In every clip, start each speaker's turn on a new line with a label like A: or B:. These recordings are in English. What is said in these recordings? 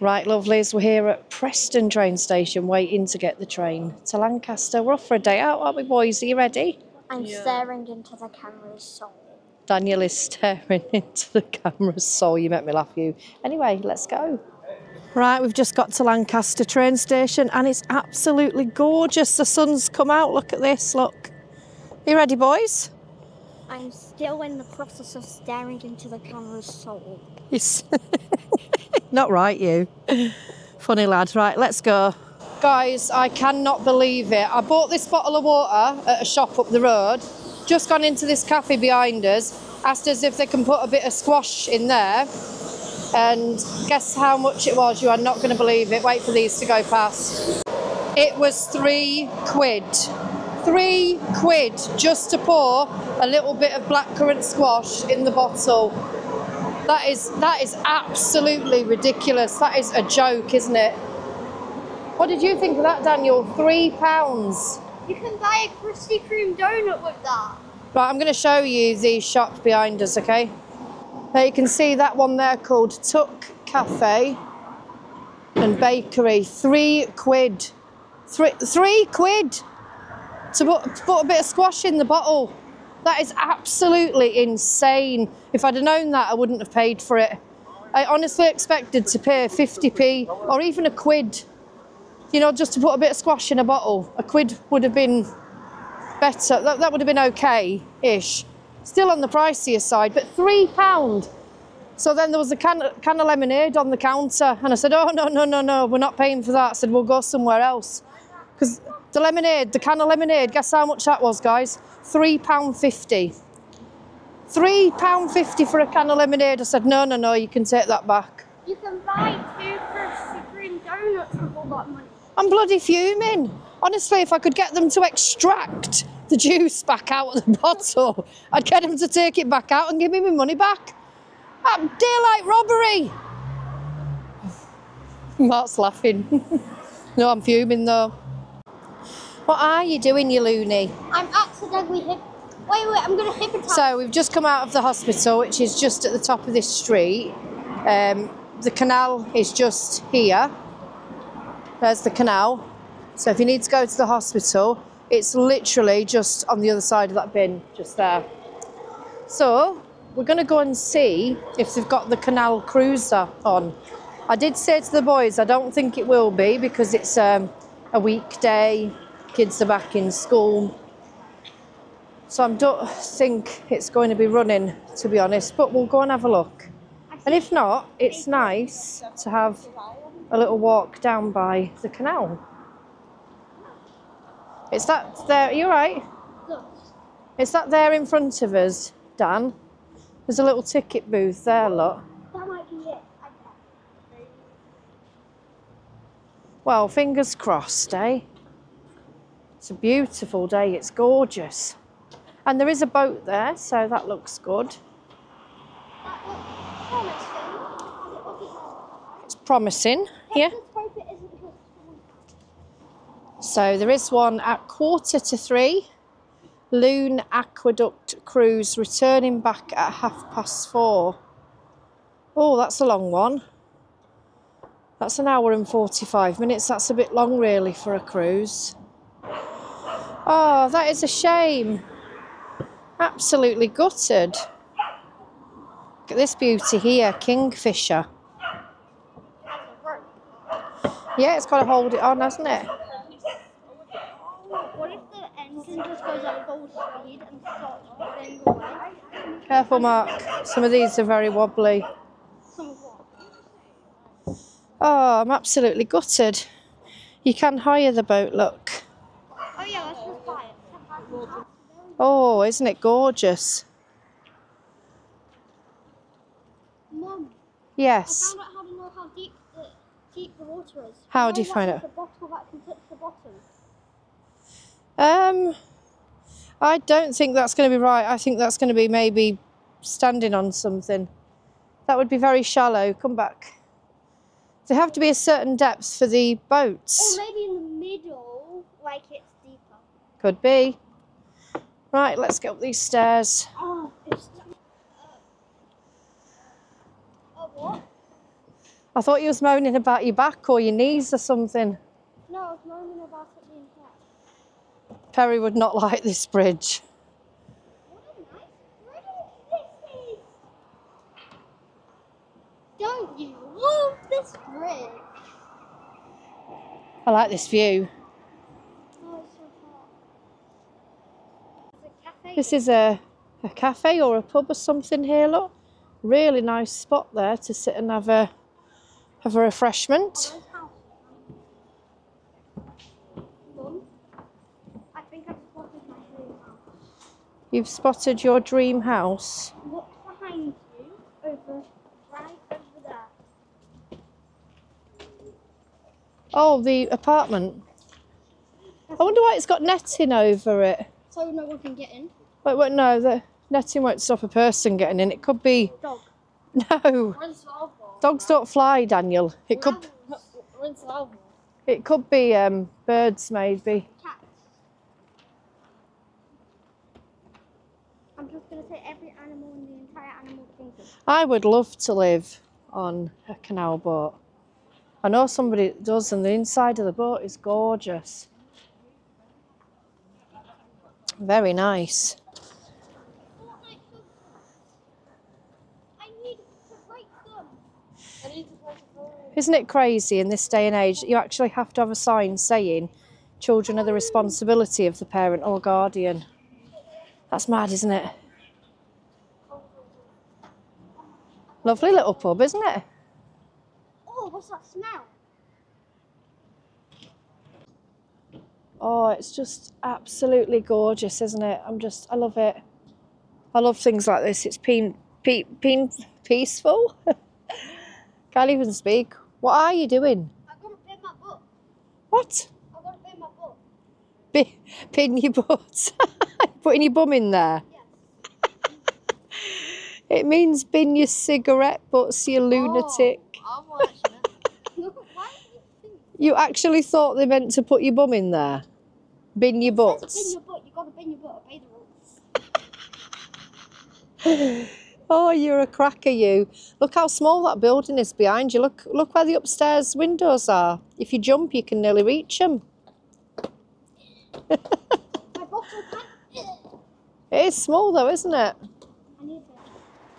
A: Right, lovelies, we're here at Preston train station waiting to get the train to Lancaster. We're off for a day out, aren't we, boys? Are you ready?
B: I'm staring into the camera's soul.
A: Daniel is staring into the camera's soul. you make me laugh, you. Anyway, let's go. Right, we've just got to Lancaster train station and it's absolutely gorgeous. The sun's come out. Look at this, look. Are you ready, boys?
B: I'm still in the process of staring into the camera's soul.
A: Yes. Not right, you. Funny lad. Right, let's go. Guys, I cannot believe it. I bought this bottle of water at a shop up the road. Just gone into this cafe behind us. Asked us if they can put a bit of squash in there. And guess how much it was? You are not going to believe it. Wait for these to go past. It was three quid. Three quid just to pour a little bit of blackcurrant squash in the bottle. That is that is absolutely ridiculous. That is a joke, isn't it? What did you think of that, Daniel? Three pounds.
B: You can buy a Krispy Kreme donut with that.
A: Right, I'm going to show you the shop behind us, okay? Now you can see that one there called Tuck Cafe and Bakery. Three quid. Three, three quid to put, put a bit of squash in the bottle. That is absolutely insane. If I'd have known that, I wouldn't have paid for it. I honestly expected to pay 50p or even a quid, you know, just to put a bit of squash in a bottle. A quid would have been better. That, that would have been okay-ish. Still on the pricier side, but three pound. So then there was a can, can of lemonade on the counter, and I said, "Oh no, no, no, no, we're not paying for that." I said, "We'll go somewhere else," because the lemonade, the can of lemonade, guess how much that was, guys? Three pound fifty. Three pound fifty for a can of lemonade. I said, "No, no, no, you can take that back."
B: You can buy two Krispy Kreme donuts with all that money.
A: I'm bloody fuming. Honestly, if I could get them to extract the juice back out of the bottle, I'd get them to take it back out and give me my money back. That daylight robbery. Mark's laughing. no, I'm fuming though. What are you doing, you loony?
B: I'm accidentally hip. Wait, wait, I'm gonna hypnotize.
A: So we've just come out of the hospital, which is just at the top of this street. Um, the canal is just here. There's the canal. So if you need to go to the hospital, it's literally just on the other side of that bin, just there. So we're going to go and see if they've got the canal cruiser on. I did say to the boys, I don't think it will be because it's um, a weekday, kids are back in school. So I don't think it's going to be running, to be honest, but we'll go and have a look. And if not, it's nice to have a little walk down by the canal. It's that there, you're right. It's that there in front of us, Dan. There's a little ticket booth there, look.
B: that might be it.
A: Well, fingers crossed, eh? It's a beautiful day, it's gorgeous. And there is a boat there, so that looks good.
B: Its-
A: promising, yeah. So there is one at quarter to three. Lune Aqueduct cruise returning back at half past four. Oh, that's a long one. That's an hour and 45 minutes. That's a bit long, really, for a cruise. Oh, that is a shame. Absolutely gutted. Look at this beauty here, Kingfisher. Yeah, it's got to hold it on, hasn't it?
B: What if the engine just goes at full speed and starts running away?
A: Careful, Mark. Some of these are very wobbly.
B: Some of what?
A: Oh, I'm absolutely gutted. You can hire the boat, look.
B: Oh yeah, let's just buy it.
A: Oh, isn't it gorgeous?
B: Mum, I
A: Yes.
B: found out how to know how deep the deep the water is.
A: How
B: know
A: do you find out?
B: The bottle that can touch the bottom.
A: Um, I don't think that's going to be right. I think that's going to be maybe standing on something. That would be very shallow. Come back. There have to be a certain depth for the boats.
B: Or maybe in the middle, like it's deeper.
A: Could be. Right, let's get up these stairs.
B: Oh?
A: I thought you was moaning about your back or your knees or something.
B: No, I was moaning about it being wet.
A: Perry would not like this bridge.
B: What a nice bridge this is! Don't you love this bridge?
A: I like this view.
B: Oh, it's so hot. It's a cafe.
A: This is a, a cafe or a pub or something here, look. Really nice spot there to sit and have a have a refreshment.
B: Nice house. Mum, I think I've spotted my dream house.
A: You've spotted your dream house.
B: Look behind you, over, right over there.
A: Oh, the apartment. I wonder why it's got netting over it.
B: So no one can get in.
A: Wait, wait, no, the netting won't stop a person getting in. It could be
B: Dog.
A: no.
B: We're in
A: Dogs don't fly, Daniel. It could
B: We're in
A: it could be um, birds maybe.
B: Cats. I'm just gonna say every animal in the entire animal kingdom.
A: I would love to live on a canal boat. I know somebody that does, and the inside of the boat is gorgeous. Very nice.
B: I need to break them. I need to break them.
A: Isn't it crazy in this day and age that you actually have to have a sign saying children are the responsibility of the parent or guardian? That's mad, isn't it? Lovely little pub, isn't it?
B: Oh, what's that smell?
A: Oh, it's just absolutely gorgeous, isn't it? I'm just, I love it. I love things like this. It's been, pe- been peaceful. Can't even speak. What are you doing?
B: I gotta pin my book.
A: What?
B: I gotta pin my book.
A: Bi- pin your butt. Putting your bum in there.
B: Yes.
A: It means bin your cigarette butts, you oh, lunatic.
B: Oh, I'm. Why do you?
A: You actually thought they meant to put your bum in there? Bin your
B: says Bin
A: butts.
B: your butt. You've gotta bin your butt. Obey the rules.
A: Oh, you're a cracker, you. Look how small that building is behind you. Look, look where the upstairs windows are. If you jump, you can nearly reach them. It is small though, isn't it?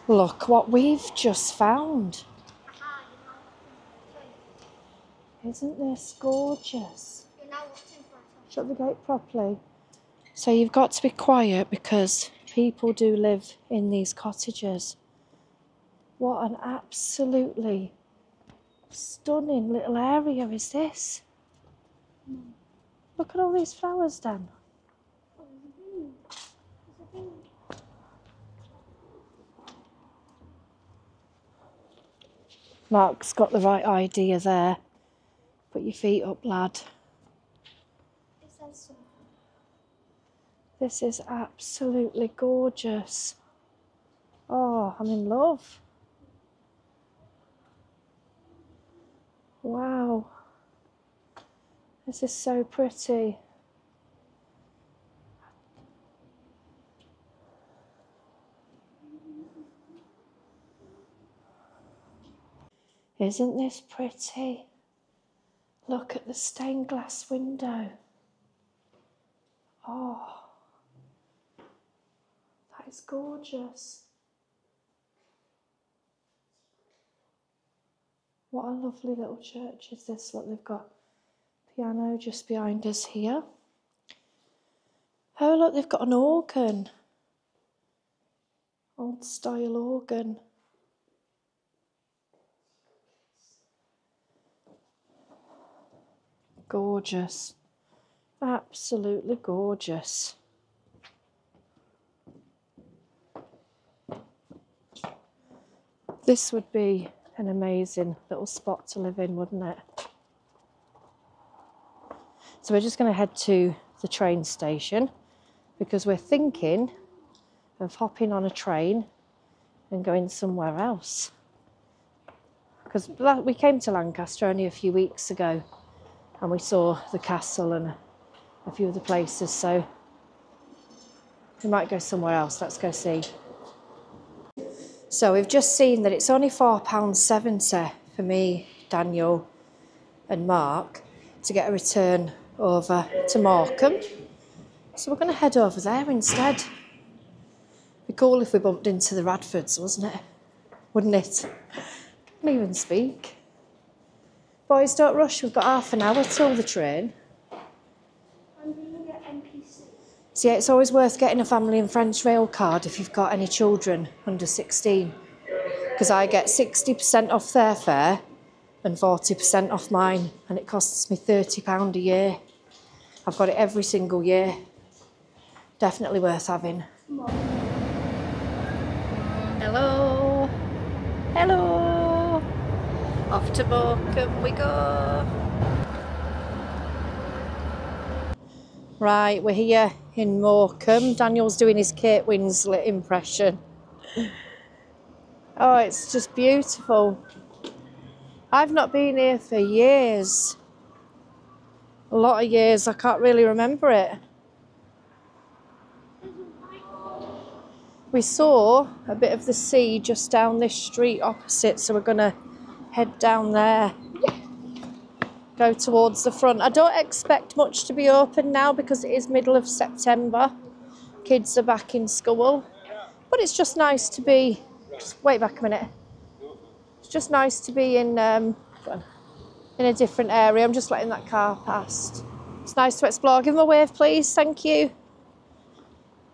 A: Look what we've just found. Isn't this gorgeous? Shut the gate properly. So you've got to be quiet because people do live in these cottages. What an absolutely stunning little area is this? Look at all these flowers, Dan. Mark's got the right idea there. Put your feet up, lad.
B: It says something.
A: This is absolutely gorgeous. Oh, I'm in love. Wow. This is so pretty. Isn't this pretty? Look at the stained glass window. Oh, is gorgeous. What a lovely little church is this? Look, they've got piano just behind us here. Oh, look, they've got an organ. Old style organ. Gorgeous. Absolutely gorgeous. This would be an amazing little spot to live in, wouldn't it? So we're just going to head to the train station because we're thinking of hopping on a train and going somewhere else. Because we came to Lancaster only a few weeks ago and we saw the castle and a few other places, so we might go somewhere else. Let's go see. So we've just seen that it's only £4.70 for me, Daniel, and Mark to get a return over to Morecambe. So we're going to head over there instead. Be cool if we bumped into the Radfords, wasn't it? Wouldn't it? Can't even speak. Boys, don't rush. We've got half an hour till the train.
B: I'm going to get NPC.
A: So yeah, it's always worth getting a family and friends rail card if you've got any children under 16. Because I get 60% off their fare and 40% off mine, and it costs me £30 a year. I've got it every single year. Definitely worth having. Hello. Hello. Off to Morecambe we go. Right, we're here in Morecambe. Daniel's doing his Kate Winslet impression. Oh, it's just beautiful. I've not been here for years. A lot of years, I can't really remember it. We saw a bit of the sea just down this street opposite, so we're going to head down there. Go towards the front. I don't expect much to be open now because it is middle of September. Kids are back in school. But it's just nice to be. Just wait back a minute. It's just nice to be in um, in a different area. I'm just letting that car past. It's nice to explore. Give them a wave, please. Thank you.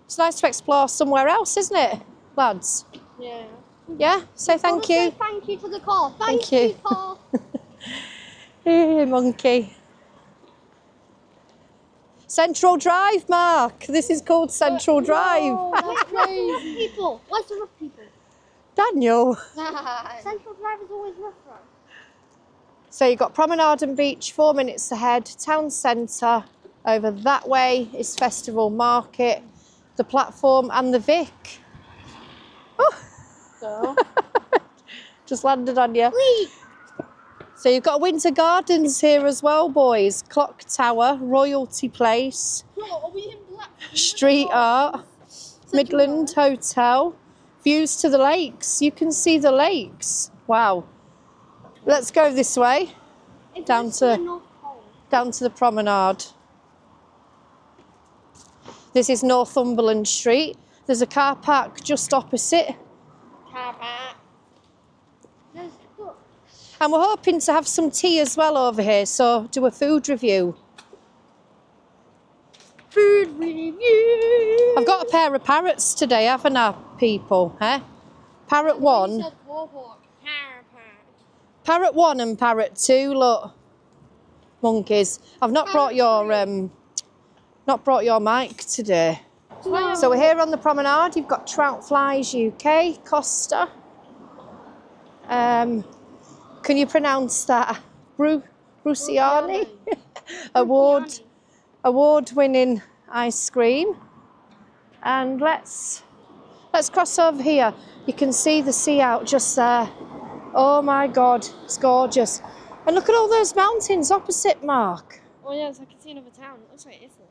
A: It's nice to explore somewhere else, isn't it, lads?
B: Yeah.
A: Yeah. Say thank you.
B: Say thank you to the car. Thank,
A: Thank you.
B: you.
A: Hey, monkey. Central Drive, Mark. This is called Central Drive.
B: Where's the people? Where's the rough people?
A: Daniel.
B: Central Drive is always rough, right?
A: So you've got Promenade and Beach, four minutes ahead, town centre. Over that way is Festival Market, the platform, and the Vic. Oh,
B: So.
A: just landed on you.
B: Whee!
A: So you've got Winter Gardens here as well, boys. Clock Tower, Royalty Place,
B: Are we in black?
A: Street Art, Midland Hotel, views to the lakes. You can see the lakes. Wow. Let's go this way,
B: It
A: Down to- down to the promenade. This is Northumberland Street. There's a car park just opposite,
B: Car park.
A: And we're hoping to have some tea as well over here. So, do a food review.
B: Food review.
A: I've got a pair of parrots today, haven't I, people? Eh? Parrot one,
B: Said Warhawk. Car park.
A: parrot one, and parrot two. Look, monkeys. I've not brought your um, not brought your mic today. So we're here on the promenade. You've got Trout Flies UK, Costa. Um, can you pronounce that? Bru Brucciani? Award award winning ice cream. And let's let's cross over here. You can see the sea out just there. Oh my god, it's gorgeous. And look at all those mountains opposite Mark.
B: Oh yes, I can see another town. It looks like Italy.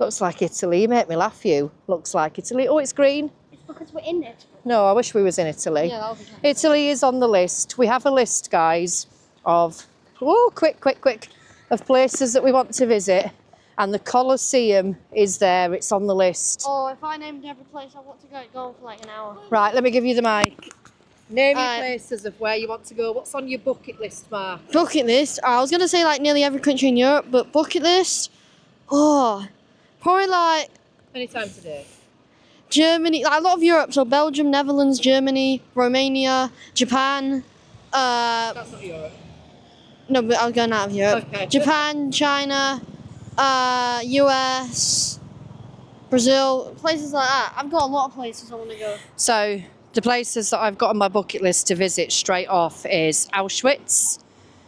A: Looks like Italy. You make me laugh you. Looks like Italy. Oh, it's green.
B: It's because we're in it.
A: No, I wish we was in Italy.
B: Yeah, that'll be fine.
A: Italy is on the list. We have a list, guys, of oh, quick, quick, quick, of places that we want to visit, and the Colosseum is there. It's on the list.
B: Oh, if I named every place I want to go, go on for like an hour.
A: Right, let me give you the mic. Name your
B: Uh,
A: places of where you want to go. What's on your bucket list, Mark?
B: Bucket list. I was gonna say like nearly every country in Europe, but bucket list. Oh, probably like
A: Anytime today.
B: Germany. Like a lot of Europe. So Belgium, Netherlands, Germany, Romania, Japan. Uh,
A: That's not Europe.
B: no, but I was going out of Europe.
A: Okay.
B: Japan, China, uh, US, Brazil, places like that. I've got a lot of places I want to go.
A: So the places that I've got on my bucket list to visit straight off is Auschwitz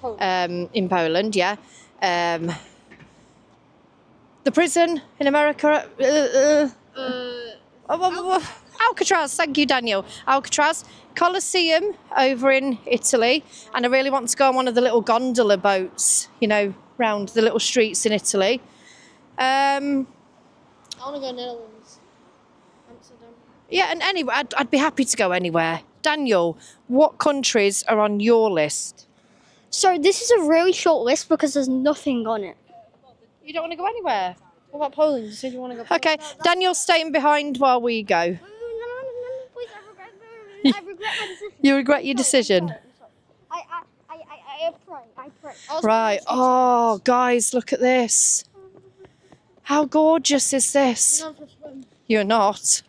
B: Oh.
A: um, in Poland, yeah. Um, the prison in America. Uh, oh, oh, oh, Alcatraz, thank you, Daniel. Alcatraz, Colosseum over in Italy, and I really want to go on one of the little gondola boats, you know, round the little streets in Italy. Um,
B: I want to go Netherlands, Amsterdam.
A: Yeah, and anyway, I'd, I'd be happy to go anywhere. Daniel, what countries are on your list?
B: So this is a really short list because there's nothing on it.
A: You don't want to go anywhere.
B: What about Poland? You said you want to go.
A: Okay, Daniel's staying behind while we go.
B: Mm, no, no, no, no, please, I regret, I regret my decision.
A: You regret your decision.
B: I, I, I, I, I pray. I pray.
A: Right. Oh, guys, look at this. How gorgeous is this? You're not.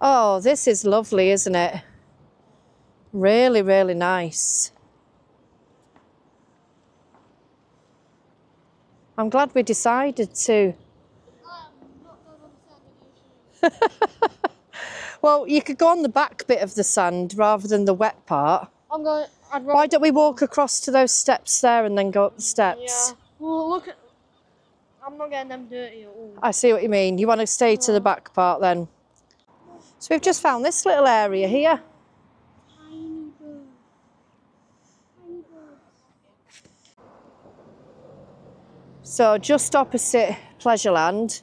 A: Oh, this is lovely, isn't it? Really, really nice. I'm glad we decided to. Well, you could go on the back bit of the sand rather than the wet part.
B: I'm going. I'd
A: Why don't we walk across to those steps there and then go up the steps?
B: Yeah. Well, look at. I'm not getting them dirty at all.
A: I see what you mean. You want to stay to the back part then. So we've just found this little area here. So just opposite Pleasureland,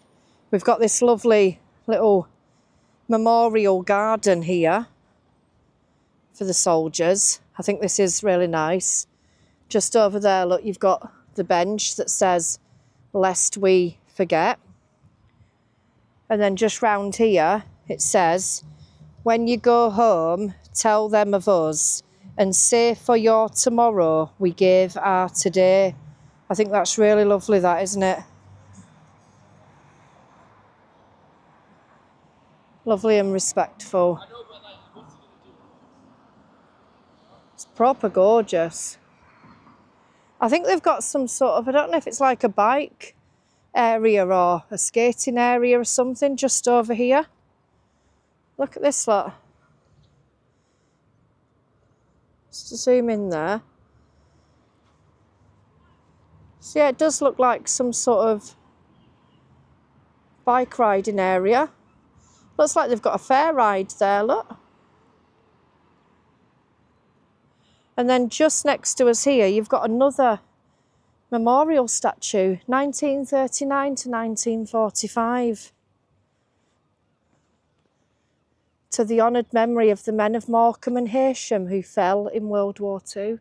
A: we've got this lovely little memorial garden here for the soldiers. I think this is really nice. Just over there, look, you've got the bench that says, lest we forget. And then just round here, it says, when you go home, tell them of us and say for your tomorrow we gave our today. I think that's really lovely, that, isn't it? Lovely and respectful. It's proper gorgeous. I think they've got some sort of, I don't know if it's like a bike area or a skating area or something just over here. Look at this lot. Just to zoom in there. So yeah, it does look like some sort of bike riding area. Looks like they've got a fair ride there, look. And then just next to us here, you've got another memorial statue, 1939 to 1945. To the honoured memory of the men of Morecambe and Heysham who fell in World War II.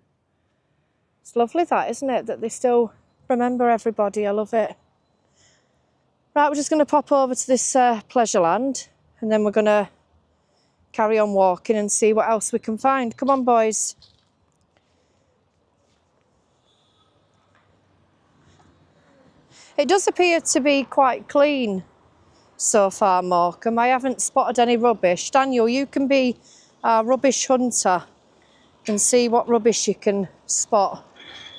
A: It's lovely that, isn't it? That they still remember everybody. I love it. Right, we're just going to pop over to this uh, Pleasureland and then we're going to carry on walking and see what else we can find. Come on, boys. It does appear to be quite clean so far, Morecambe. I haven't spotted any rubbish. Daniel, you can be a rubbish hunter and see what rubbish you can spot.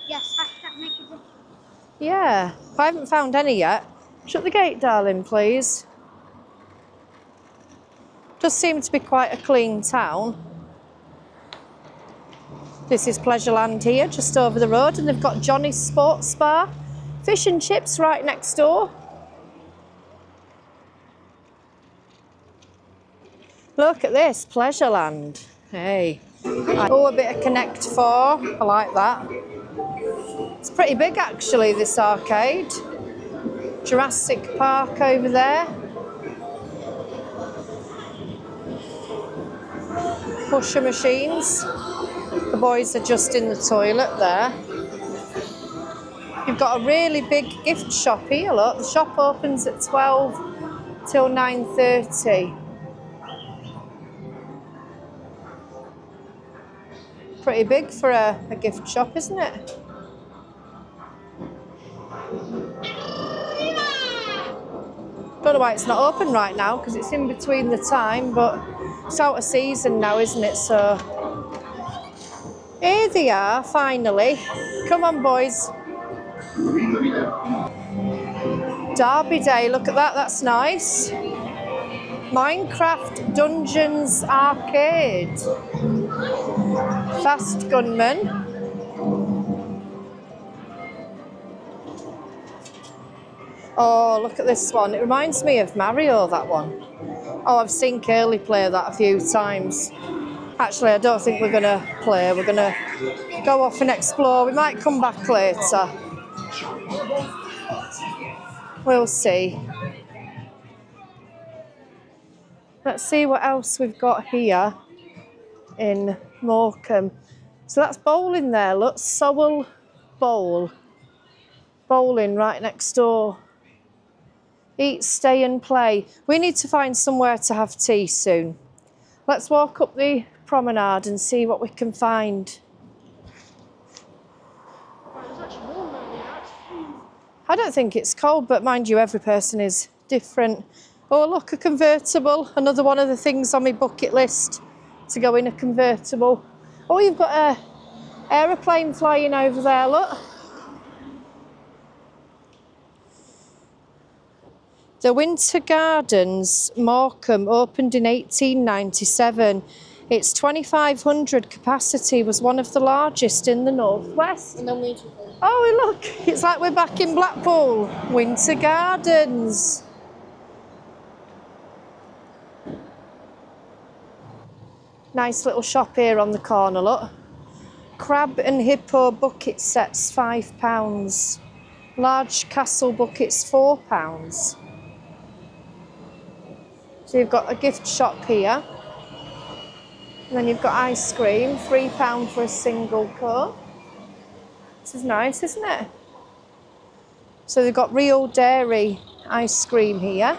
B: Yes, hashtag make a difference.
A: Yeah, I haven't found any yet. Shut the gate, darling, please. Does seem to be quite a clean town. This is Pleasureland here, just over the road, and they've got Johnny's Sports Bar, fish and chips right next door. Look at this, Pleasureland. Hey. Oh, a bit of Connect 4. I like that. It's pretty big actually, this arcade. Jurassic Park over there. Pusher machines. The boys are just in the toilet there. You've got a really big gift shop here, look. The shop opens at 12 till 9.30. Pretty big for a, a gift shop, isn't it? Don't know why it's not open right now because it's in between the time, but it's out of season now, isn't it? So here they are, finally. Come on, boys. Derby Day, look at that, that's nice. Minecraft Dungeons Arcade. Fast Gunman. Oh, look at this one. It reminds me of Mario, that one. Oh, I've seen Curly play that a few times. Actually, I don't think we're going to play. We're going to go off and explore. We might come back later. We'll see. Let's see what else we've got here. in Morecambe. So that's bowling there, look, Sowell Bowl. Bowling right next door. Eat, stay and play. We need to find somewhere to have tea soon. Let's walk up the promenade and see what we can find. I don't think it's cold, but mind you, every person is different. Oh, look, a convertible. Another one of the things on my bucket list to go in a convertible. Oh, you've got a aeroplane flying over there, look. The Winter Gardens, Morecambe, opened in 1897. Its 2,500 capacity was one of the largest in the northwest.
B: And then we.
A: Oh, look, it's like we're back in Blackpool. Winter Gardens. Nice little shop here on the corner, look. Crab and hippo bucket sets, £5. Large castle buckets, £4. So you've got a gift shop here. And then you've got ice cream, £3 for a single cup. This is nice, isn't it? So they've got real dairy ice cream here.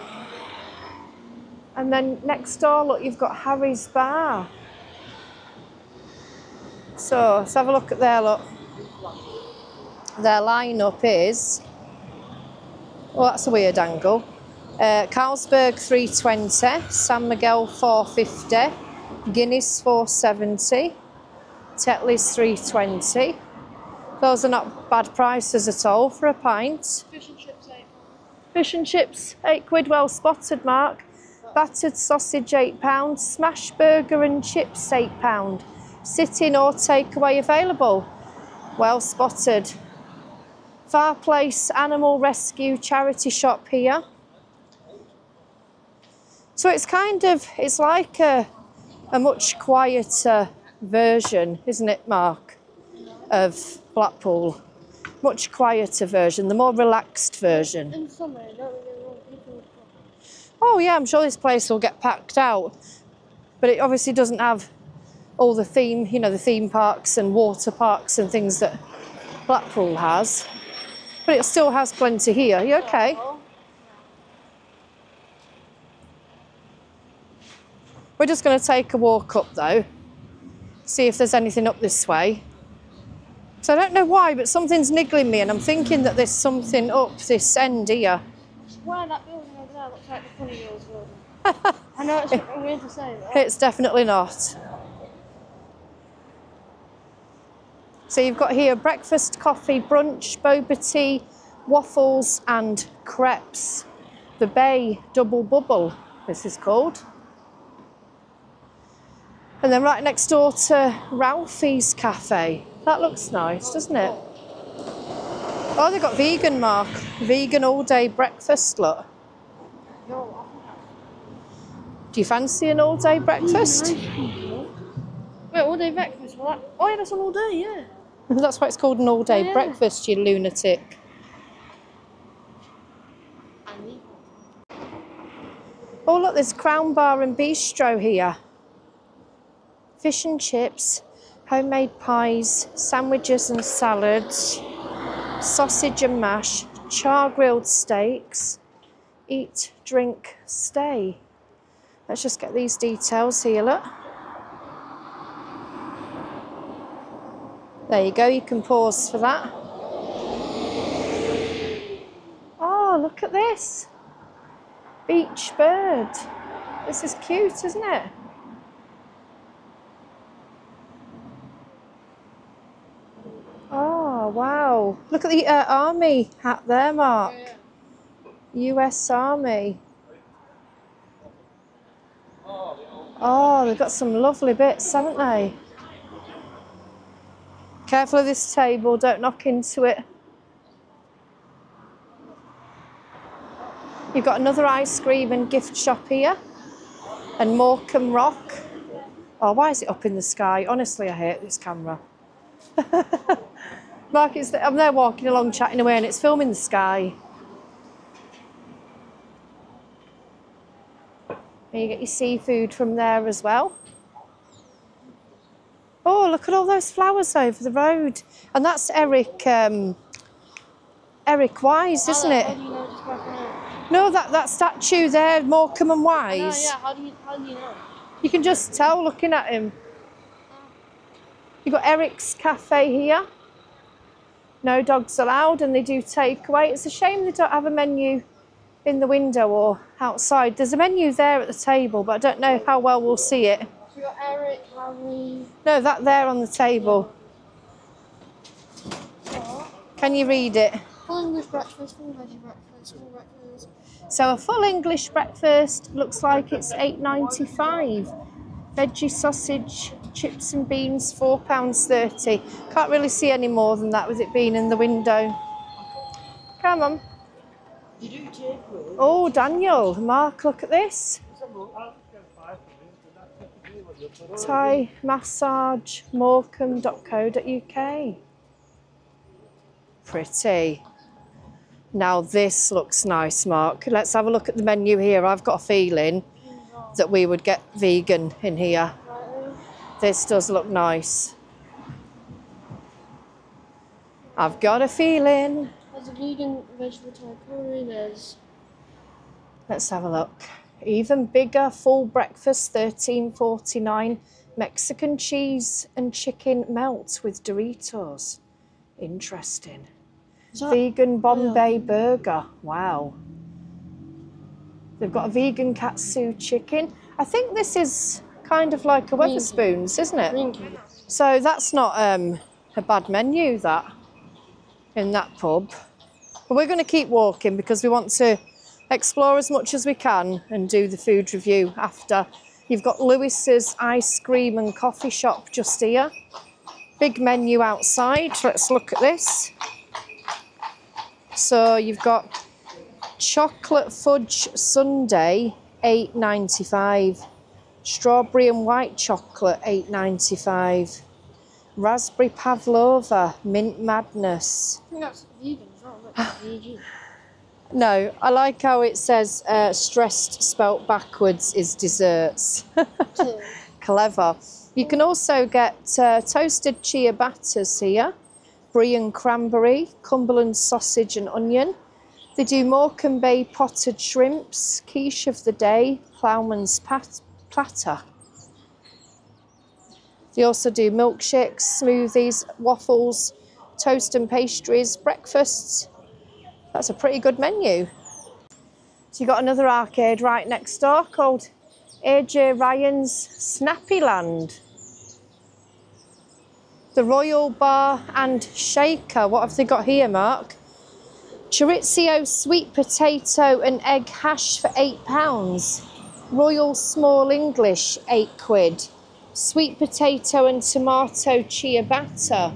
A: And then next door, look, you've got Harry's Bar. So let's have a look at their look. Their lineup is. Oh, that's a weird angle. Uh, Carlsberg 320, San Miguel 450, Guinness 470, Tetley's 320. Those are not bad prices at all for a pint.
B: Fish and chips, eight.
A: Fish and chips, eight quid, well spotted, Mark. Battered sausage, eight pounds. Smash burger and chips, eight pound. Sitting or takeaway available. Well spotted. Far Place Animal Rescue charity shop here. So it's kind of, it's like a, a much quieter version, isn't it, Mark, of Blackpool? Much quieter version, the more relaxed version.
B: In summer, get people.
A: Oh yeah, I'm sure this place will get packed out. But it obviously doesn't have all the theme, you know, the theme parks and water parks and things that Blackpool has. But it still has plenty here. You okay? Oh, We're just going to take a walk up though, see if there's anything up this way. So I don't know why, but something's niggling me and I'm thinking that there's something up this end here.
B: Why that building over there looks like the Funny Girls building. I know it's weird to say, but
A: It's definitely not. So you've got here breakfast, coffee, brunch, boba tea, waffles and crepes. The Bay Double Bubble, this is called. And then right next door to Ralphie's Cafe. That looks nice, doesn't it? Oh, they've got vegan, Mark. Vegan all day breakfast, look. Do you fancy an all day breakfast?
B: Wait, all day breakfast? Oh, yeah, that's on all day, yeah.
A: That's why it's called an all day oh,
B: Yeah.
A: breakfast, you lunatic. Oh, look, there's Crown Bar and Bistro here. Fish and chips, homemade pies, sandwiches and salads, sausage and mash, char grilled steaks, eat, drink, stay. Let's just get these details here, look. There you go, you can pause for that. Oh, look at this. Beach bird. This is cute, isn't it? Oh, wow. Look at the uh, army hat there, Mark. US Army. Oh, they've got some lovely bits, haven't they? Careful of this table, don't knock into it. You've got another ice cream and gift shop here. And Morecambe Rock. Oh, why is it up in the sky? Honestly, I hate this camera. Mark, it's, I'm there walking along, chatting away, and it's filming the sky. And you get your seafood from there as well. Oh, look at all those flowers over the road. And that's Eric um, Eric Wise, isn't it?
B: you know just by phone?
A: No, that, that statue there, Morecambe and
B: No,
A: Wise.
B: yeah. How do you how do you know?
A: You can just tell looking at him. You've got Eric's Cafe here. No dogs allowed, and they do takeaway. It's a shame they don't have a menu in the window or outside. There's a menu there at the table, but I don't know how well we'll see it.
B: So Eric, Harry.
A: No, that there on the table. Can you read it?
B: Full English breakfast, full veggie breakfast, small breakfast.
A: So a full English breakfast looks like it's eight ninety five. Veggie sausage, chips and beans, four pounds thirty. Can't really see any more than that with it being in the window. Come on. Oh, Daniel, Mark, look at this. Thai massage, morecambe.co.uk. Pretty. Now this looks nice, Mark. Let's have a look at the menu here. I've got a feeling that we would get vegan in here. This does look nice. I've got a feeling.
B: There's a vegan vegetable curry. There's
A: Let's have a look. Even bigger full breakfast, thirteen forty nine. Mexican cheese and chicken melt with Doritos. Interesting. Vegan Bombay burger. Wow. They've got a vegan katsu chicken. I think this is kind of like a Wetherspoons, isn't it? So that's not um, a bad menu, that, in that pub. But we're going to keep walking because we want to explore as much as we can and do the food review after. You've got Lewis's ice cream and coffee shop just here. Big menu outside. Let's look at this. So you've got chocolate fudge sundae, eight ninety five. Strawberry and white chocolate, eight ninety five. Raspberry pavlova, mint madness.
B: I think that's vegan as well. Look,
A: No, I like how it says uh, stressed spelt backwards is desserts. Clever. You can also get uh, toasted ciabattas here, brie and cranberry, Cumberland sausage and onion. They do Morecambe Bay potted shrimps, quiche of the day, ploughman's pat- platter. They also do milkshakes, smoothies, waffles, toast and pastries, breakfasts. That's a pretty good menu. So you've got another arcade right next door called AJ Ryan's Snappy Land. The Royal Bar and Shaker. What have they got here, Mark? Chorizo sweet potato and egg hash for £8. Royal Small English, 8 quid. Sweet potato and tomato ciabatta.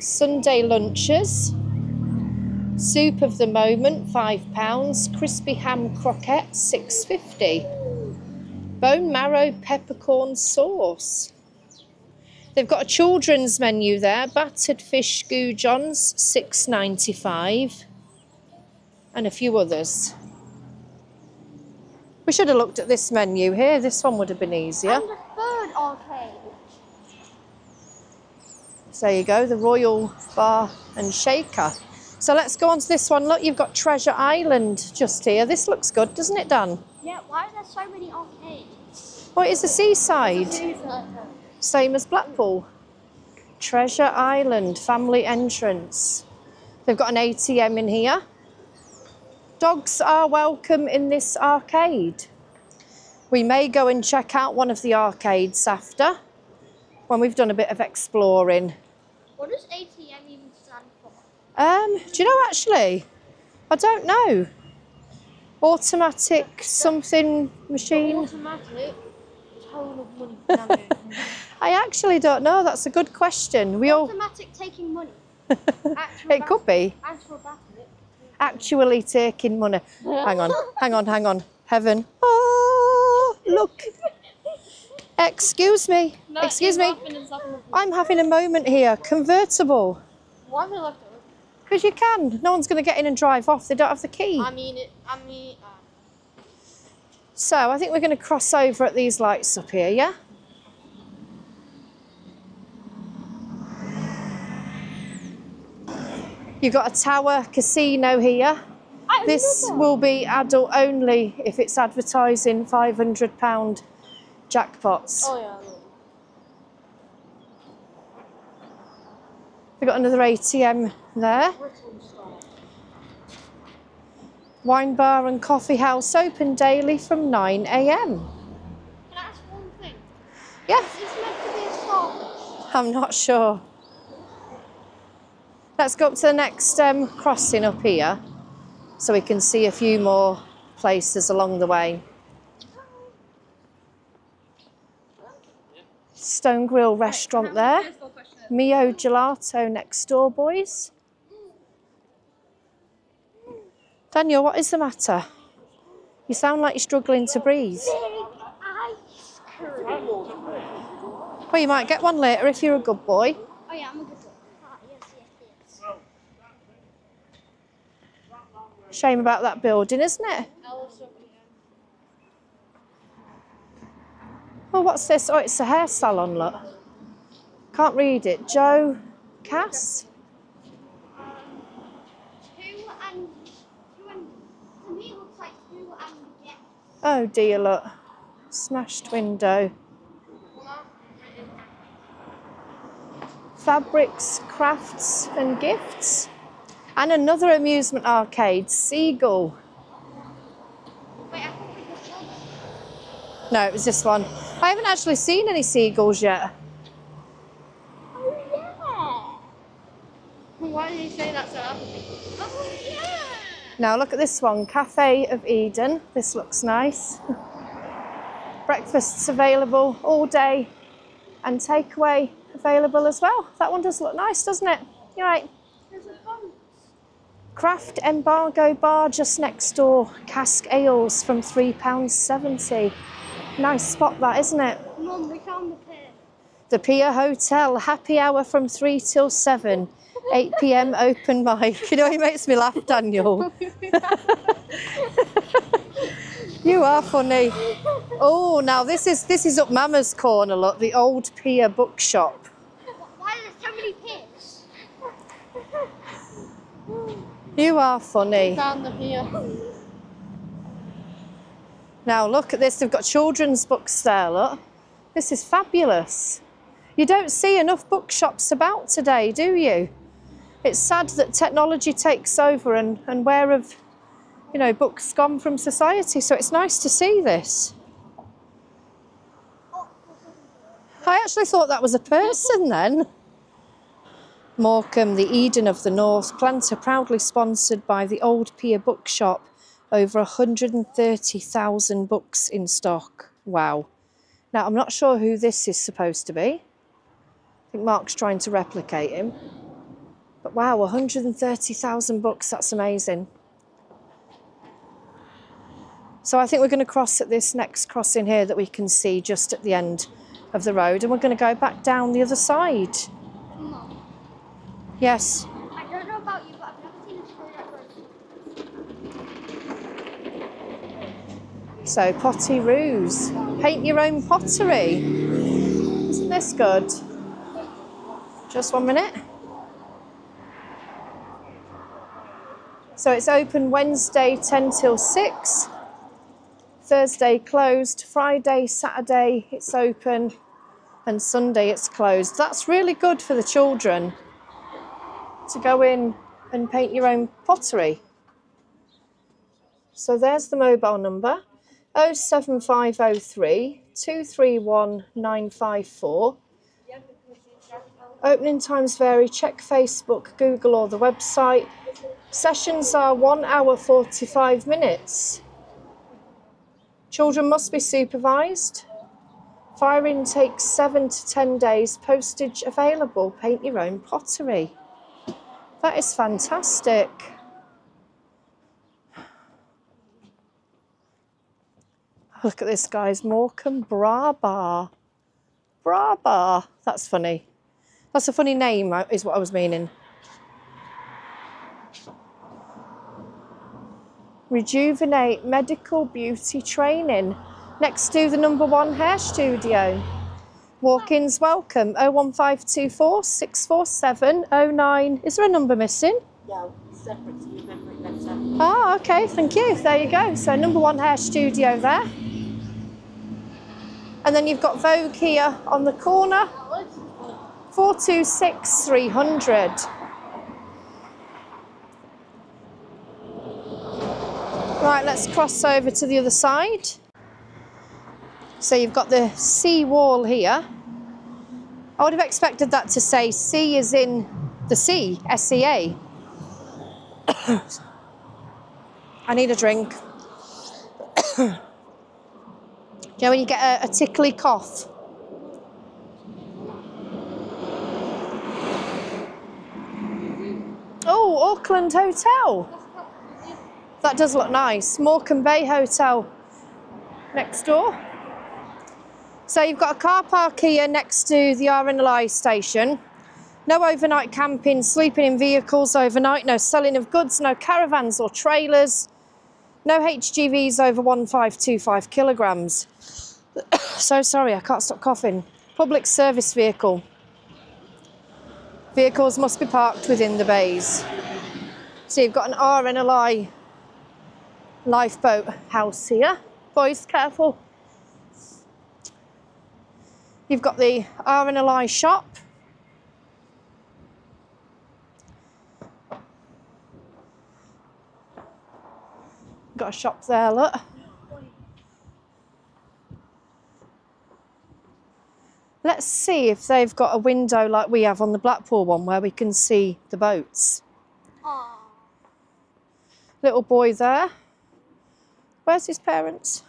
A: Sunday lunches. Soup of the moment, £5. Crispy ham croquette, six fifty. Bone marrow peppercorn sauce. They've got a children's menu there. Battered fish goujons, six ninety five, and a few others. We should have looked at this menu here. This one would have been easier.
B: And the third arcade.
A: So there you go, the Royal Bar and Shaker. So let's go on to this one. Look, you've got Treasure Island just here. This looks good, doesn't it, Dan?
B: Yeah, why are there so many arcades?
A: What is the seaside?
B: Seaside.
A: Same as Blackpool. Treasure Island, family entrance. They've got an ATM in here. Dogs are welcome in this arcade. We may go and check out one of the arcades after when we've done a bit of exploring.
B: What does ATM even stand for?
A: Um, do you know actually? I don't know. Automatic something machine.
B: Automatic. Total of money. I'm.
A: I actually don't know. That's a good question. We all.
B: Automatic taking money.
A: It could be. Actually taking money. Hang on, hang on, hang on. Heaven. Oh, look. Excuse me.
B: No,
A: Excuse me. I'm having a moment here. Convertible.
B: Why have they left it?
A: Because you can. No one's going to get in and drive off. They don't have the key.
B: I mean it. I mean. Uh,
A: So I think we're going to cross over at these lights up here, yeah? You've got a tower casino here.
B: I
A: This will be adult only if it's advertising £500 jackpots.
B: Oh yeah.
A: We've got another ATM there. Wine bar and coffee house open daily from 9am.
B: Can I ask one thing?
A: Yeah,
B: Is this meant to be a starfish?
A: I'm not sure. Let's go up to the next um, crossing up here so we can see a few more places along the way. Stone Grill restaurant there. Mio Gelato next door, boys. Daniel, what is the matter? You sound like you're struggling to breathe.
B: Ice cream.
A: Well, you might get one later if you're a good boy.
B: Oh yeah, I'm a good one. Ah, yes, yes, yes.
A: Shame about that building, isn't it? Oh, what's this? Oh, it's a hair salon, look. Can't read it. Joe Cass? Oh dear, look. Smashed window. Fabrics, crafts, and gifts. And another amusement arcade, Seagull.
B: Wait, I think we just saw this.
A: No, it was this one. I haven't actually seen any seagulls yet.
B: Oh yeah. Why did you say that so? Oh yeah.
A: Now look at this one, Cafe of Eden. This looks nice. Breakfasts available all day and takeaway available as well. That one does look nice, doesn't it? You're right.
B: There's a phone.
A: Craft Embargo Bar just next door. Cask Ales from £3.70. Nice spot that, isn't it?
B: Mum, we found the pier.
A: The Pier Hotel, happy hour from 3 till 7. 8 pm open mic. You know, he makes me laugh, Daniel. you are funny. Oh, now this is this is up Mama's corner. Look, the old Pier bookshop.
B: Why are there so many pigs?
A: You are funny.
B: Found the pier.
A: Now look at this. They've got children's books there. Look, this is fabulous. You don't see enough bookshops about today, do you? It's sad that technology takes over and, and where have, you know, books gone from society. So it's nice to see this. I actually thought that was a person then. Morecambe, the Eden of the North, planter proudly sponsored by the Old Pier Bookshop. Over 130,000 books in stock. Wow. Now, I'm not sure who this is supposed to be. I think Mark's trying to replicate him. But wow, 130,000 books, that's amazing. So I think we're going to cross at this next crossing here that we can see just at the end of the road, and we're going to go back down the other side. Yes.
B: I don't know about you, but I've never seen a screwdriver.
A: So, potty roos. Paint your own pottery. Isn't this good? Just one minute. So, it's open Wednesday 10 till 6, Thursday closed, Friday, Saturday it's open, and Sunday it's closed. That's really good for the children to go in and paint your own pottery. So there's the mobile number 07503 231 954. Opening times vary. Check Facebook, Google, or the website. Sessions are 1 hour 45 minutes. Children must be supervised. Firing takes 7 to 10 days. Postage available. Paint your own pottery. That is fantastic. Look at this, guys. Morecambe Bra Bar. Bra Bar. That's funny. That's a funny name, uh, is what I was meaning. Rejuvenate Medical Beauty Training next to the number one hair studio. Walk ins welcome 01524 647 09. Is there a number missing?
C: Yeah, separate so you remember it better.
A: Oh, uh, ah, okay, thank you. There you go. So number one hair studio there. And then you've got Vogue here on the corner. 426 300. Right, let's cross over to the other side. So you've got the sea wall here. I would have expected that to say sea is in the sea, S-E-A. I need a drink. You know when you get a, a tickly cough? Oh, Auckland Hotel. That does look nice. Morecambe Bay Hotel next door. So you've got a car park here next to the RNLI station. No overnight camping, sleeping in vehicles overnight, no selling of goods, no caravans or trailers, no HGVs over 1525 kilograms. so sorry, I can't stop coughing. Public service vehicle. Vehicles must be parked within the bays. So you've got an RNLI lifeboat house here. Boys, careful. You've got the RNLI shop. Got a shop there, look. Let's see if they've got a window like we have on the Blackpool one where we can see the boats.
B: Aww.
A: Little boy there. Where's his parents?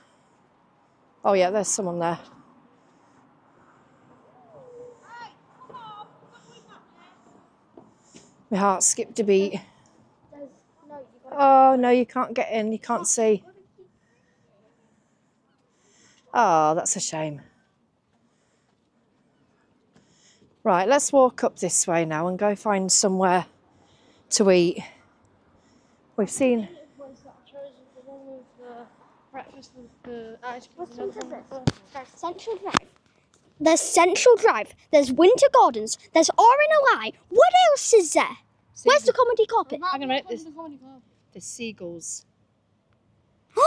A: Oh yeah, there's someone there. My heart skipped a beat. Oh no, you can't get in, you can't see. Oh, that's a shame. Right, let's walk up this way now and go find somewhere to eat. We've seen
B: There's Central Drive. There's Central Drive. There's Winter Gardens. There's RNLI. What else is there? Where's the comedy carpet?
A: Hang on a minute, there's, there's seagulls.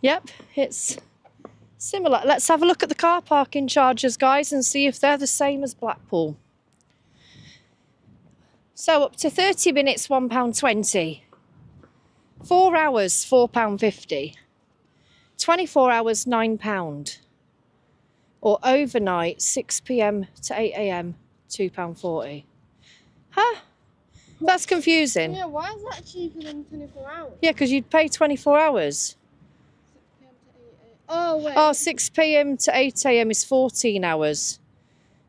A: Yep, it's similar. Let's have a look at the car parking charges, guys, and see if they're the same as Blackpool. So up to 30 minutes, £1.20. Four hours, £4.50. 24 hours, £9. Or overnight, 6 pm to 8 am, £2.40. Huh? That's confusing.
B: Yeah, why is that cheaper than 24 hours?
A: Yeah, because you'd pay 24 hours.
B: Oh, wait.
A: Oh, 6 p.m. to 8 a.m. is 14 hours.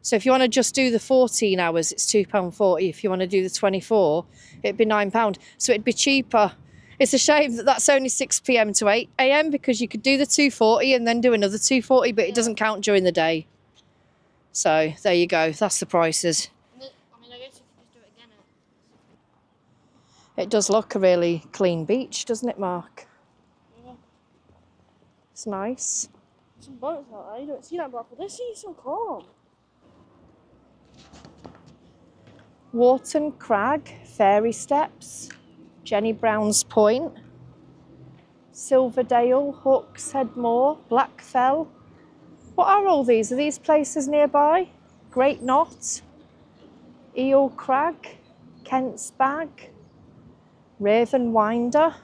A: So if you want to just do the 14 hours, it's £2.40. If you want to do the 24, it'd be £9. So it'd be cheaper. It's a shame that that's only 6 p.m. to 8 a.m. because you could do the 240 and then do another 240, but it doesn't count during the day. So there you go. That's the prices.
B: I mean, I guess you could just do it
A: does look a really clean beach, doesn't it, Mark?
B: Yeah.
A: It's nice.
B: Some boats out there. You don't see that Blackpool. This sea's so calm.
A: Warton Crag, Fairy Steps, Jenny Brown's Point, Silverdale, Hawkshead Moor, Blackfell. What are all these? Are these places nearby? Great Knott, Eel Crag, Kent's Bank, Raven Winder.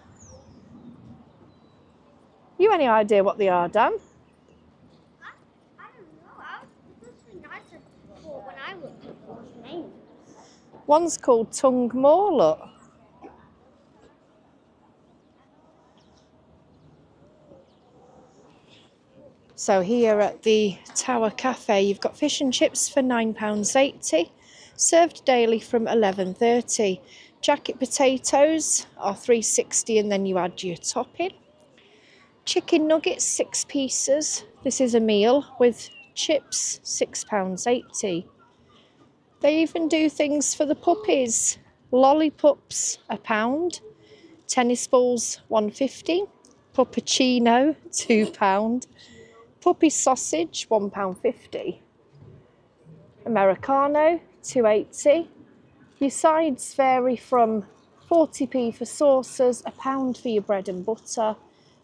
A: You any idea what they are, Dan?
B: I don't know. I was, this thing I said before when I looked names.
A: One's called Tongue Moor, So here at the Tower Cafe, you've got fish and chips for £9.80, served daily from 11.30. Jacket potatoes are 3.60 and then you add your topping. Chicken nuggets, six pieces. This is a meal with chips, £6.80. They even do things for the puppies. Lollipops, a pound. Tennis balls, 150. Puppuccino, two pound. Puppy sausage, one pound fifty. Americano, two eighty. Your sides vary from 40p for sauces, a pound for your bread and butter,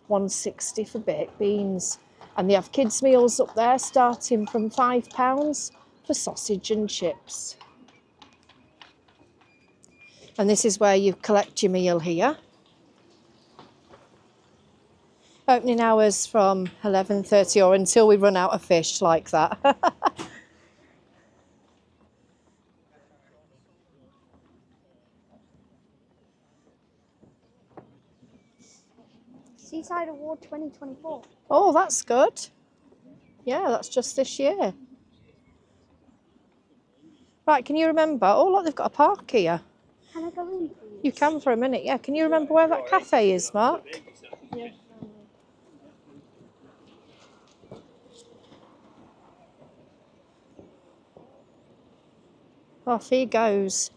A: 160 for baked beans. And they have kids' meals up there starting from £5 for sausage and chips. And this is where you collect your meal here. Opening hours from 11.30 or until we run out of fish like that.
B: Seaside Award 2024.
A: oh, that's good. Yeah, that's just this year. Right, can you remember? Oh, look, they've got a park here.
B: Can I go in, please?
A: You can for a minute, yeah. Can you remember where that cafe is, Mark? Off he goes.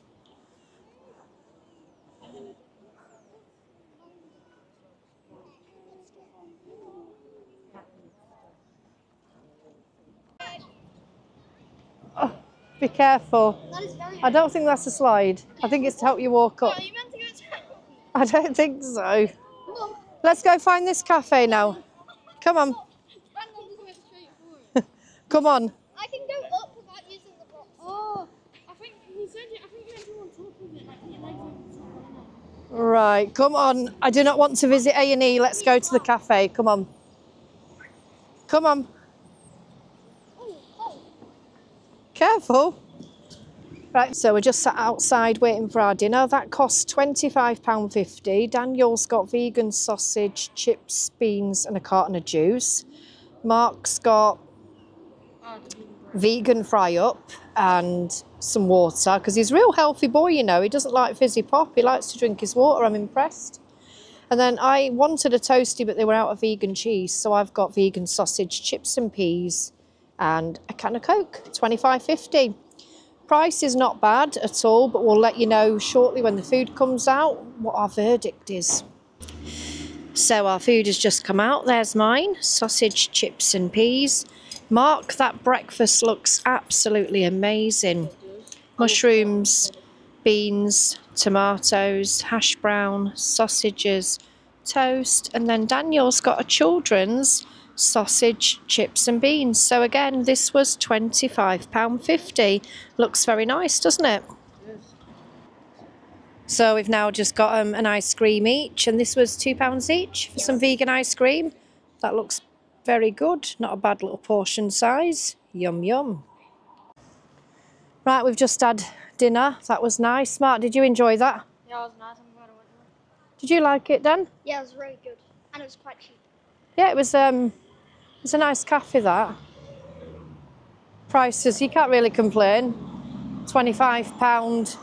A: Oh, be careful.
B: That is very
A: I don't think that's a slide. I think it's to help you walk up.
B: you meant to go to
A: I don't think so. Let's go find this cafe now. Come on,
B: Brandon just went straight for it.
A: come on.
B: I can go up without using the box.
C: Oh, I think he said you, I think you had to go on top of it, like put your legs over the top of it.
A: Right, come on. I do not want to visit A&E. Let's go to the cafe. Come on. Come on. Careful. Right, so we're just sat outside waiting for our dinner. That costs £25.50. Daniel's got vegan sausage, chips, beans and a carton of juice. Mark's got vegan fry up and some water because he's a real healthy boy, you know. He doesn't like fizzy pop. He likes to drink his water. I'm impressed. And then I wanted a toasty, but they were out of vegan cheese. So I've got vegan sausage, chips and peas and a can of Coke, 25.50. Price is not bad at all, but we'll let you know shortly when the food comes out what our verdict is. So our food has just come out. There's mine, sausage, chips and peas. Mark, that breakfast looks absolutely amazing. Mushrooms, beans, tomatoes, hash brown, sausages, toast, and then Daniel's got a children's sausage, chips and beans. So again, this was £25.50. Looks very nice, doesn't it? So we've now just got um, an ice cream each, and this was £2 each for some vegan ice cream. That looks very good. Not a bad little portion size. Yum, yum. Right, we've just had dinner. That was nice. Mark, did you enjoy that?
C: Yeah, it was nice. I'm glad I went there.
A: Did you like it, Dan?
B: Yeah, it was really good. And it was quite cheap.
A: Yeah, it was. Um, it was a nice cafe. That prices you can't really complain. Twenty-five pound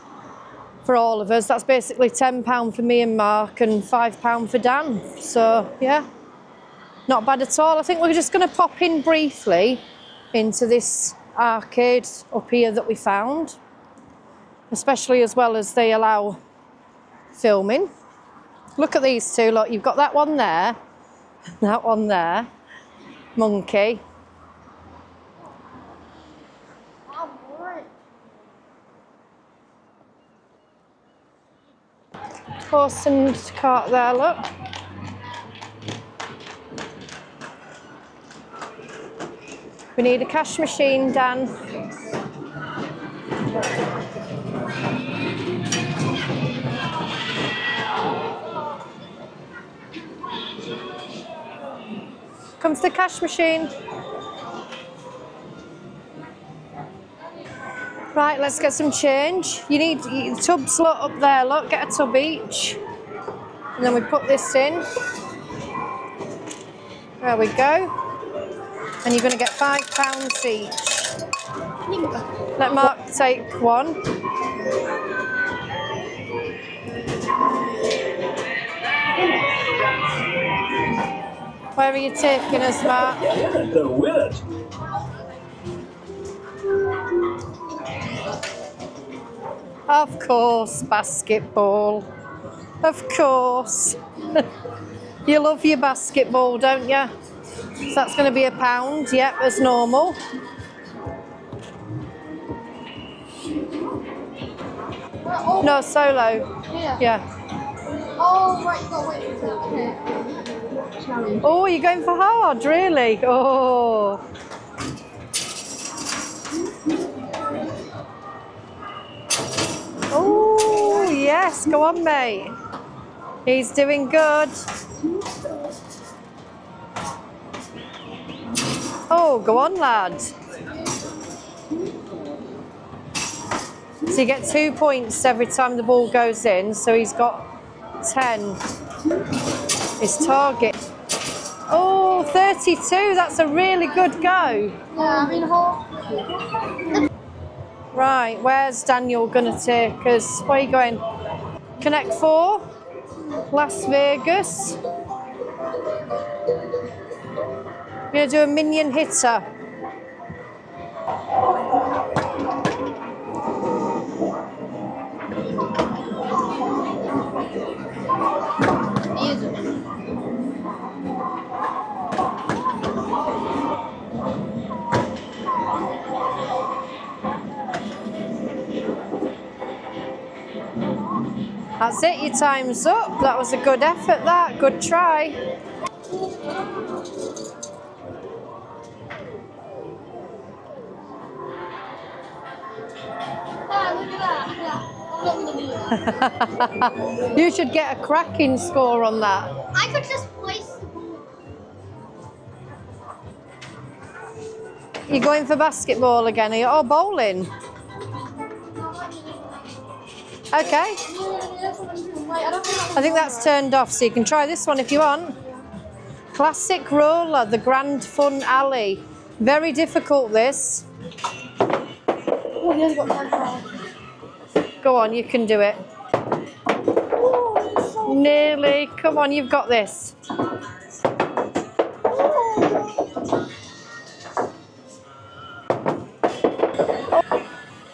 A: for all of us. That's basically ten pound for me and Mark, and five pound for Dan. So yeah, not bad at all. I think we're just going to pop in briefly into this arcade up here that we found, especially as well as they allow filming. Look at these two. Look, you've got that one there, that one there, monkey. Horse and cart there, look. We need a cash machine, Dan. Comes the cash machine. Right, let's get some change. You need y- tubs lot up there, look, get a tub each. And then we put this in. There we go. And you're going to get five pounds each. Let Mark take one. Where are you taking us, Mark?
D: The Willet.
A: Of course, basketball. Of course. you love your basketball, don't you? So that's going to be a pound, yep, as normal.
C: Oh,
A: No, solo.
C: yeah.
A: Yeah.
C: Oh, right, you got to wait for it. Okay. Challenge.
A: Oh, you're going for hard, really? Oh. Oh, yes. Go on, mate. He's doing good. Oh, go on, lad. So you get two points every time the ball goes in. So he's got 10. His target. Oh, 32. That's a really good go.
C: Yeah, I mean, whole.
A: Right, where's Daniel going to take us? Where are you going? Connect 4, Las Vegas. You're going to do a minion hitter. That's it, your time's up. That was a good effort, that. Good try. you should get a cracking score on that.
B: I could just place the ball.
A: You're going for basketball again, are you? Oh, bowling. Okay.
C: I think
A: I think that's turned off, so you can try this one if you want. Classic roller, the Grand Fun Alley. Very difficult, this.
C: Oh,
A: Go on, you can do it. Nearly. Come on, you've got this.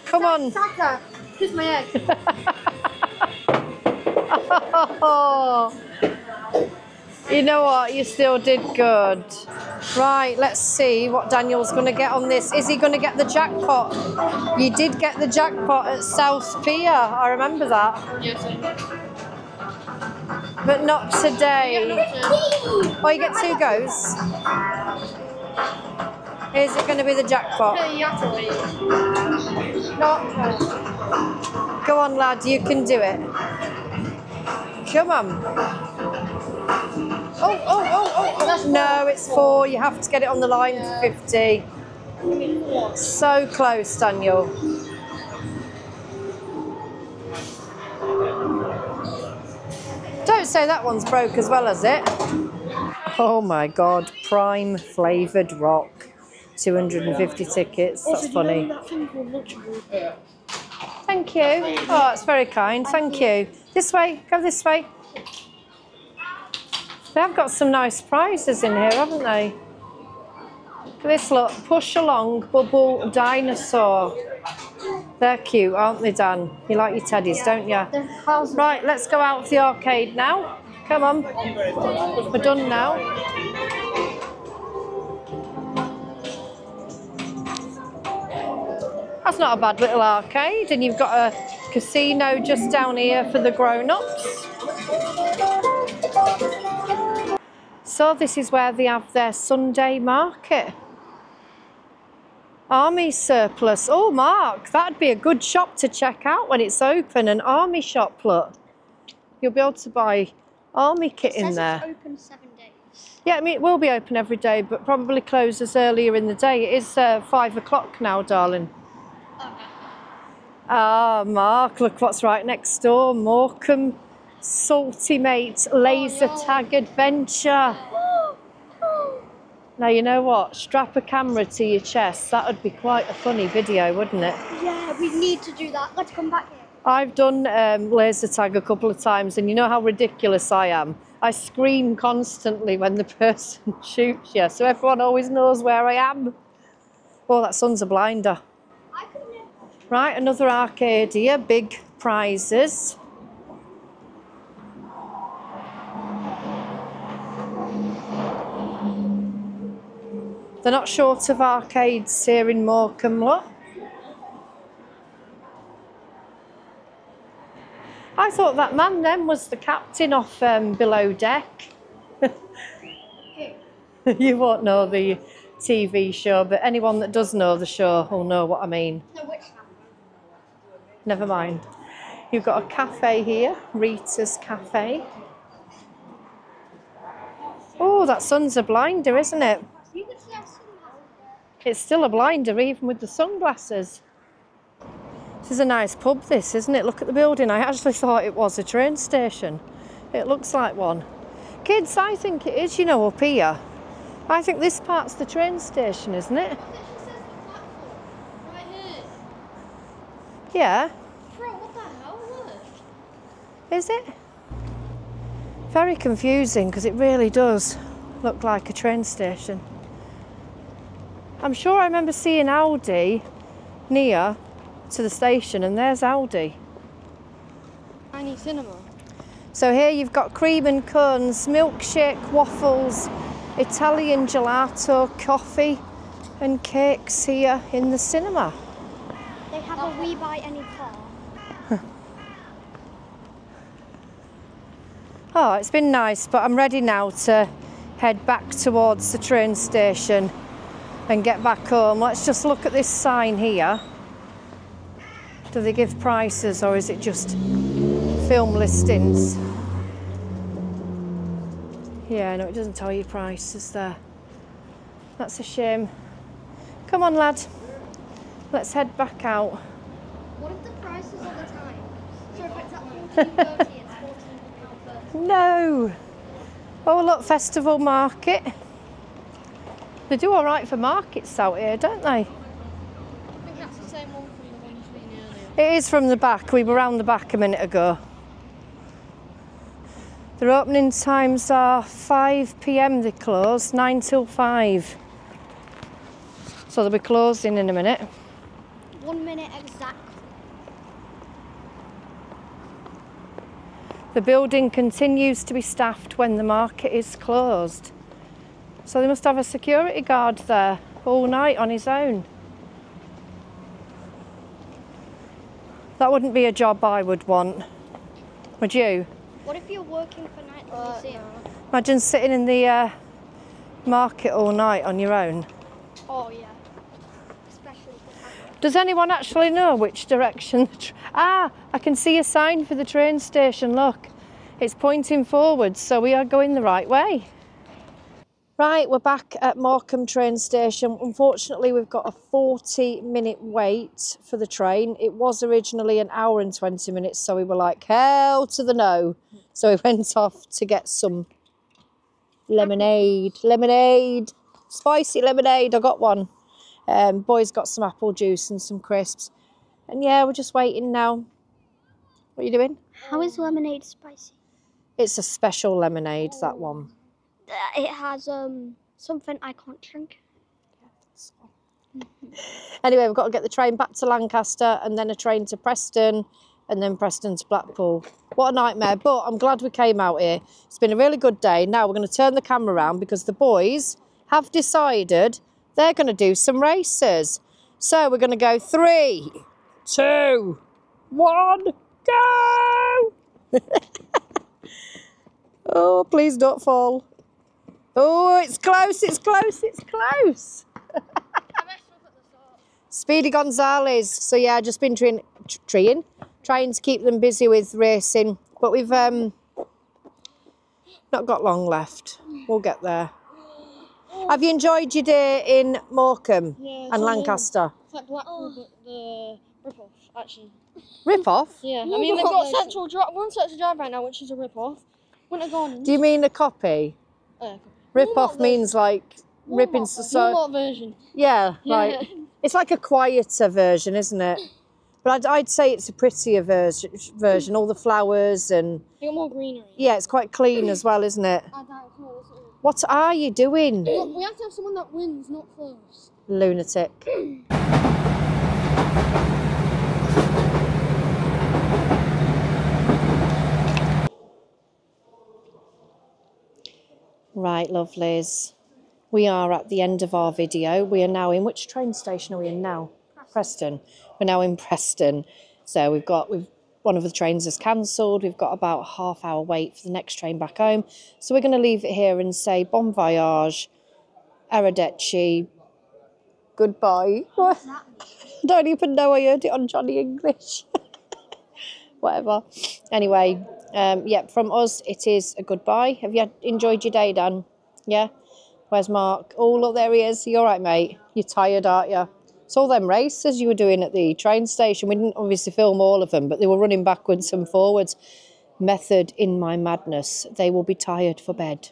A: Come on.
C: Saka, my egg.
A: Oh, you know what? You still did good. Right, let's see what Daniel's going to get on this. Is he going to get the jackpot? You did get the jackpot at South Pier. I remember that.
C: yes, I
A: But not today. Oh, you get two goes. Is it going to be the jackpot?
C: Hey, you have to wait. Not.
A: Go on, lad, you can do it. Come on. Oh, oh, oh, No, it's four. You have to get it on the line for 50. So close, Daniel. Don't say that one's broke as well as it. Oh my god, prime flavoured rock. 250 tickets. That's funny.
C: That
A: Thank you. Oh, that's very kind. Thank you. This way. Go this way. They have got some nice prizes in here, haven't they? Look at This look. Push along bubble dinosaur. They're cute, aren't they, Dan? You like your teddies, don't you? Right, let's go out to the arcade now. Come on. We're done now. That's not a bad little arcade, and you've got a casino just down here for the grown-ups. So this is where they have their Sunday market. Army surplus. Oh, Mark, that'd be a good shop to check out when it's open. An army shop, look. You'll be able to buy army kit in there.
B: it's open seven days.
A: Yeah, I mean, it will be open every day, but probably closes earlier in the day. It is uh, five o'clock now, darling. Ah, Mark, look what's right next door. Morecambe Salty Mate Laser
C: yeah.
A: Tag Adventure. Now, you know what? Strap a camera to your chest. That would be quite a funny video, wouldn't it?
B: Yeah, we need to do that. Let's come back here.
A: I've done um, laser tag a couple of times, and you know how ridiculous I am. I scream constantly when the person shoots you, so everyone always knows where I am. Oh, that sun's a blinder.
B: I could never.
A: Right, another arcade here, big prizes. They're not short of arcades here in Morecambe. I thought that man then was the captain off um, Below Deck. you won't know the TV show, but anyone that does know the show will know what I mean.
B: No, which
A: Never mind. You've got a cafe here, Rita's Cafe. Oh, that sun's a blinder, isn't it?
B: You could see us.
A: It's still a blinder even with the sunglasses. This is a nice pub, this, isn't it? Look at the building. I actually thought it was a train station. It looks like one. Kids, I think it is, you know, up here. I think this part's the train station, isn't it? Yeah? Is it? Very confusing because it really does look like a train station. I'm sure I remember seeing Aldi near to the station, and there's Audi.
C: Tiny cinema.
A: So here you've got cream and cones, milkshake, waffles, Italian gelato, coffee, and cakes here in the cinema.
B: They have a we buy any car.
A: Oh, it's been nice, but I'm ready now to head back towards the train station and get back home. Let's just look at this sign here. Do they give prices or is it just film listings? Yeah, no, it doesn't tell you prices there. That's a shame. Come on, lad. Let's head back out.
B: What are the prices all the time? So if it's at 14.30, it's 14 pound 30.
A: No. Oh, look, Festival Market. They do all right for markets out here, don't they?
C: I think that's the same one from the one you've been earlier.
A: It is from the back. We were round the back a minute ago. Their opening times are 5 pm, they close, 9 till 5. So they'll be closing in a minute.
B: One minute exact.
A: The building continues to be staffed when the market is closed. So they must have a security guard there all night on his own. That wouldn't be a job I would want. Would you?
B: What if you're working for night
C: Uh,
B: at the museum?
A: Imagine sitting in the uh, market all night on your own.
B: Oh yeah. Especially for
A: Does anyone actually know which direction? The tr- ah, I can see a sign for the train station. Look, it's pointing forwards, so we are going the right way. Right, we're back at Morecambe train station. Unfortunately, we've got a 40 minute wait for the train. It was originally an hour and 20 minutes, so we were like, hell to the no. So we went off to get some lemonade. Lemonade. Spicy lemonade. I got one. Um, boys got some apple juice and some crisps. And yeah, we're just waiting now. What are you doing?
B: How is lemonade spicy?
A: It's a special lemonade, that one.
B: It has um something I can't drink.
A: Anyway, we've got to get the train back to Lancaster and then a train to Preston and then Preston to Blackpool. What a nightmare, but I'm glad we came out here. It's been a really good day. Now we're going to turn the camera around because the boys have decided they're going to do some races. So we're going to go three, two, one, go! oh, please don't fall. Oh, it's close, it's close, it's close. Speedy Gonzales. So yeah, I've just been trying, trying, trying to keep them busy with racing, but we've um not got long left. We'll get there. Have you enjoyed your day in Morecambe
C: Yeah,
A: and Lancaster?
C: It's like Blackpool, but the rip-off, actually.
A: Rip off?
C: Yeah, I mean, they've got Central Drive, one Central Drive right now, which is a rip-off. Winter Gardens.
A: Do you mean a copy?
C: Uh,
A: Rip off
C: version.
A: means like ripping
C: Walmart
A: so,
C: version.
A: so
C: Walmart version.
A: yeah,
C: Yeah.
A: like it's like a quieter version, isn't it? But I'd, I'd say it's a prettier version. Version, all the flowers and
C: more greenery.
A: yeah, it's quite clean as well, isn't it?
C: I doubt it's not. It's not.
A: What are you doing,
C: Look, we have to have someone that wins, not close.
A: lunatic? Right, lovelies. We are at the end of our video. We are now in which train station are we in now? Preston. We're now in Preston. So we've got we've one of the trains is cancelled. We've got about a half hour wait for the next train back home. So we're going to leave it here and say bon voyage, arrivederci, goodbye. What? don't even know I heard it on Johnny English. Whatever. Anyway, um, yeah, from us, it is a goodbye. Have you enjoyed your day, Dan? Yeah? Where's Mark? Oh, look, there he is. You all right, mate? You're tired, aren't you? It's all them races you were doing at the train station. We didn't obviously film all of them, but they were running backwards and forwards. Method in my madness. They will be tired for bed.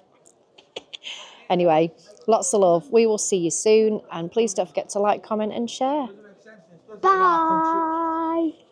A: Anyway, lots of love. We will see you soon. And please don't forget to like, comment, and share.
B: Bye.